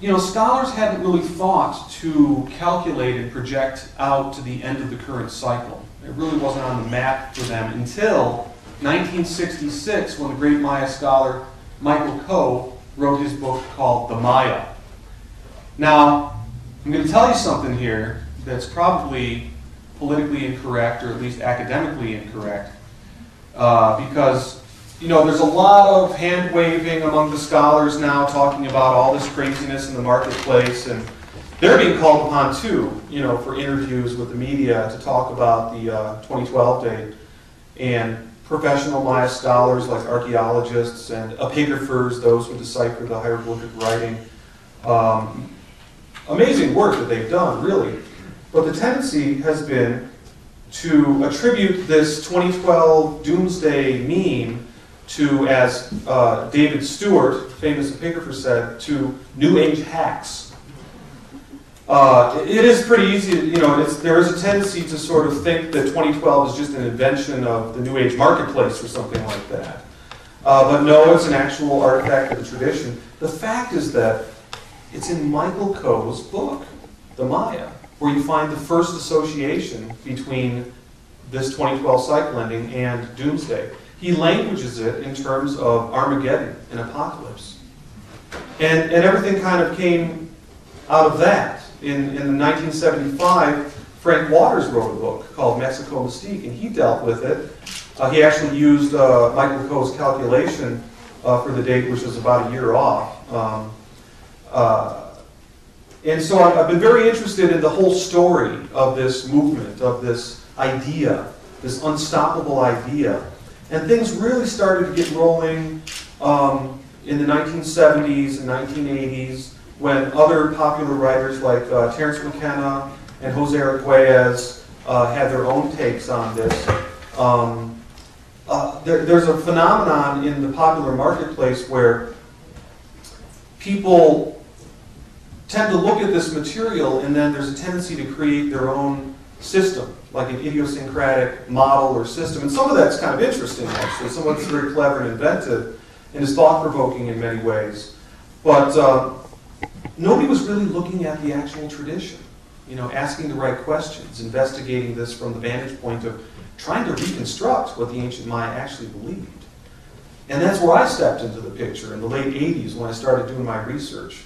you know, scholars hadn't really thought to calculate and project out to the end of the current cycle. It really wasn't on the map for them until 1966 when the great Maya scholar Michael Coe wrote his book called The Maya. Now, I'm going to tell you something here that's probably politically incorrect or at least academically incorrect uh, because you know, there's a lot of hand waving among the scholars now talking about all this craziness in the marketplace, and they're being called upon too, you know, for interviews with the media to talk about the uh, 2012 date. And professional Maya scholars like archaeologists and epigraphers, those who decipher the hieroglyphic writing, um, amazing work that they've done, really. But the tendency has been to attribute this 2012 doomsday meme to, as uh, David Stuart, famous epigrapher, said, to New Age hacks. Uh, it is pretty easy, you know, there is a tendency to sort of think that 2012 is just an invention of the New Age marketplace or something like that. Uh, but no, it's an actual artifact of the tradition. The fact is that it's in Michael Coe's book, The Maya, where you find the first association between this 2012 cycle ending and doomsday he languages it in terms of Armageddon and apocalypse. And, and everything kind of came out of that. In, in 1975, Frank Waters wrote a book called Mexico Mystique, and he dealt with it. Uh, he actually used uh, Michael Coe's calculation uh, for the date, which was about a year off. Um, uh, and so I've been very interested in the whole story of this movement, of this idea, this unstoppable idea. And things really started to get rolling um, in the 1970s and 1980s when other popular writers like uh, Terence McKenna and Jose Arguelles uh, had their own takes on this. Um, uh, there, there's a phenomenon in the popular marketplace where people tend to look at this material and then there's a tendency to create their own system like an idiosyncratic model or system. And some of that's kind of interesting, actually. Some of it's very clever and inventive and is thought-provoking in many ways. But uh, nobody was really looking at the actual tradition, you know, asking the right questions, investigating this from the vantage point of trying to reconstruct what the ancient Maya actually believed. And that's where I stepped into the picture in the late 80s when I started doing my research.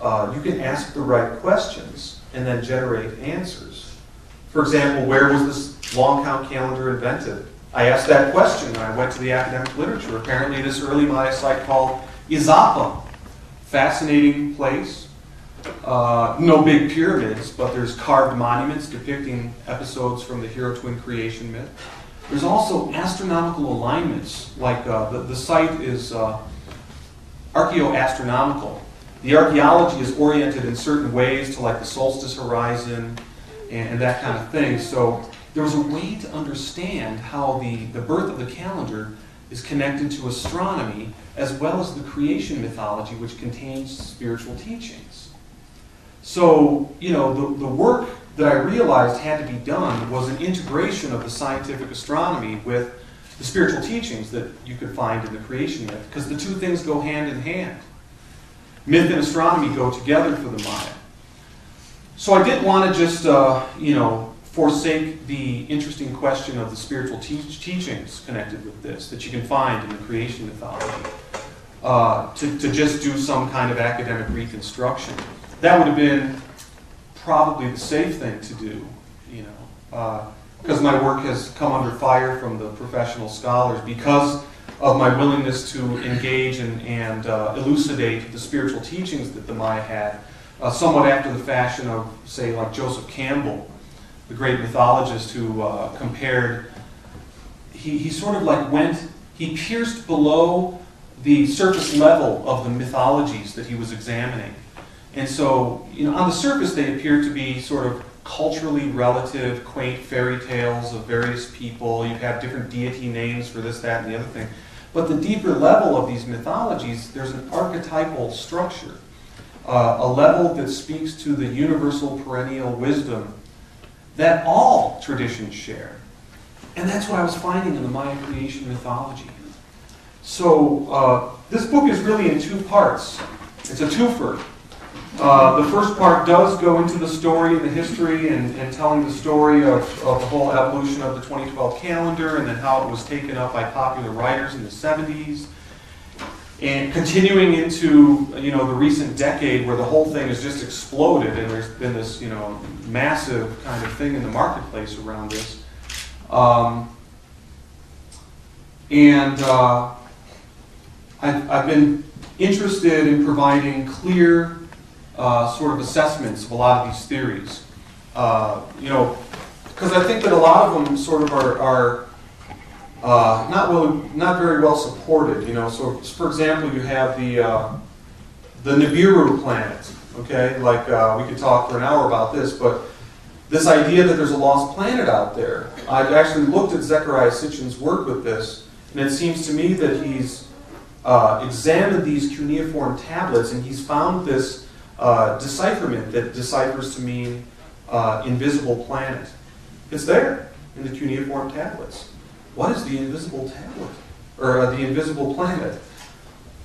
Uh, you can ask the right questions and then generate answers. For example, where was this long count calendar invented? I asked that question and I went to the academic literature. Apparently, this early Maya site called Izapa. Fascinating place. Uh, no big pyramids, but there's carved monuments depicting episodes from the hero twin creation myth. There's also astronomical alignments, like uh, the, the site is uh, archaeoastronomical. The archaeology is oriented in certain ways to like the solstice horizon, and, and that kind of thing. So there was a way to understand how the, the birth of the calendar is connected to astronomy as well as the creation mythology, which contains spiritual teachings. So, you know, the, the work that I realized had to be done was an integration of the scientific astronomy with the spiritual teachings that you could find in the creation myth, because the two things go hand in hand. Myth and astronomy go together for the Maya. So I didn't want to just, uh, you know, forsake the interesting question of the spiritual te teachings connected with this that you can find in the creation mythology uh, to, to just do some kind of academic reconstruction. That would have been probably the safe thing to do, you know, because uh, my work has come under fire from the professional scholars because of my willingness to engage and, and uh, elucidate the spiritual teachings that the Maya had uh, somewhat after the fashion of, say, like Joseph Campbell, the great mythologist who uh, compared, he, he sort of like went, he pierced below the surface level of the mythologies that he was examining. And so, you know, on the surface they appear to be sort of culturally relative, quaint fairy tales of various people. You have different deity names for this, that, and the other thing. But the deeper level of these mythologies, there's an archetypal structure uh, a level that speaks to the universal perennial wisdom that all traditions share. And that's what I was finding in the Maya creation mythology. So uh, this book is really in two parts. It's a twofer. Uh, the first part does go into the story and the history and, and telling the story of, of the whole evolution of the 2012 calendar and then how it was taken up by popular writers in the 70s. And continuing into, you know, the recent decade where the whole thing has just exploded and there's been this, you know, massive kind of thing in the marketplace around this. Um, and uh, I've, I've been interested in providing clear uh, sort of assessments of a lot of these theories. Uh, you know, because I think that a lot of them sort of are, are uh, not well, not very well supported. You know, so for example, you have the uh, the Nibiru planet. Okay, like uh, we could talk for an hour about this, but this idea that there's a lost planet out there. I've actually looked at Zecharia Sitchin's work with this, and it seems to me that he's uh, examined these cuneiform tablets and he's found this uh, decipherment that deciphers to mean uh, invisible planet. It's there in the cuneiform tablets. What is the invisible tablet? Or uh, the invisible planet?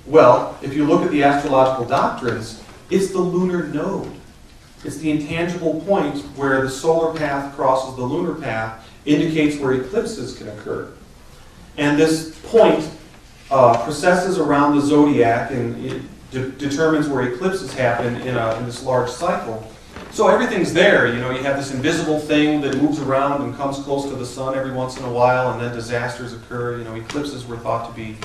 Well, if you look at the astrological doctrines, it's the lunar node. It's the intangible point where the solar path crosses the lunar path, indicates where eclipses can occur. And this point uh, processes around the zodiac and de- determines where eclipses happen in, a, in this large cycle. So everything's there. You know, you have this invisible thing that moves around and comes close to the sun every once in a while, and then disasters occur. You know, eclipses were thought to be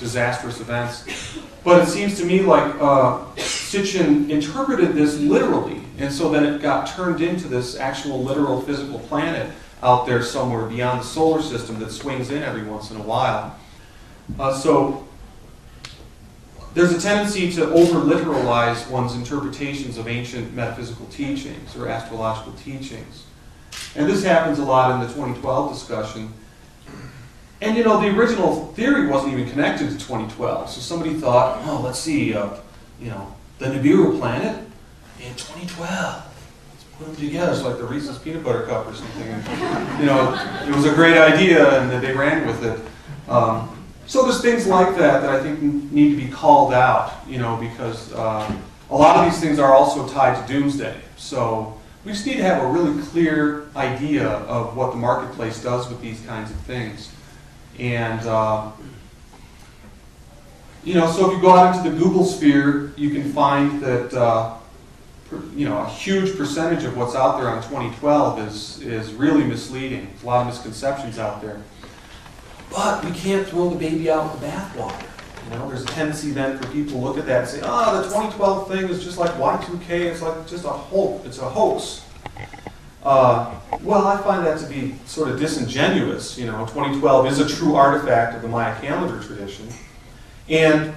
disastrous events. But it seems to me like uh, Sitchin interpreted this literally, and so then it got turned into this actual literal physical planet out there somewhere beyond the solar system that swings in every once in a while. Uh, so there's a tendency to over literalize one's interpretations of ancient metaphysical teachings or astrological teachings. And this happens a lot in the 2012 discussion. And you know, the original theory wasn't even connected to 2012. So somebody thought, oh, let's see, uh, you know, the Nibiru planet in 2012. Let's put them together. It's like the Reese's Peanut Butter Cup or something. And, you know, it was a great idea and they ran with it. Um, so there's things like that that I think need to be called out, you know, because uh, a lot of these things are also tied to doomsday. So we just need to have a really clear idea of what the marketplace does with these kinds of things. And, uh, you know, so if you go out into the Google sphere, you can find that, uh, you know, a huge percentage of what's out there on 2012 is, is really misleading. There's a lot of misconceptions out there. But we can't throw the baby out with the bathwater. You know, there's a tendency then for people to look at that and say, oh, the 2012 thing is just like Y2K, it's like just a hoax, it's a hoax. Uh, well, I find that to be sort of disingenuous. You know, 2012 is a true artifact of the Maya calendar tradition. And,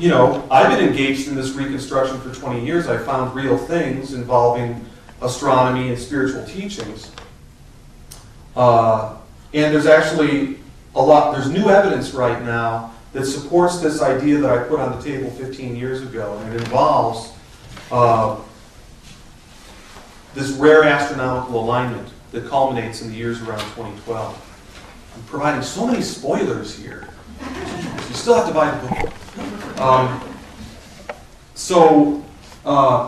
you know, I've been engaged in this reconstruction for 20 years. I found real things involving astronomy and spiritual teachings. Uh, and there's actually a lot, there's new evidence right now that supports this idea that I put on the table 15 years ago, and it involves uh, this rare astronomical alignment that culminates in the years around 2012. I'm providing so many spoilers here. You still have to buy the book. Um, so, uh,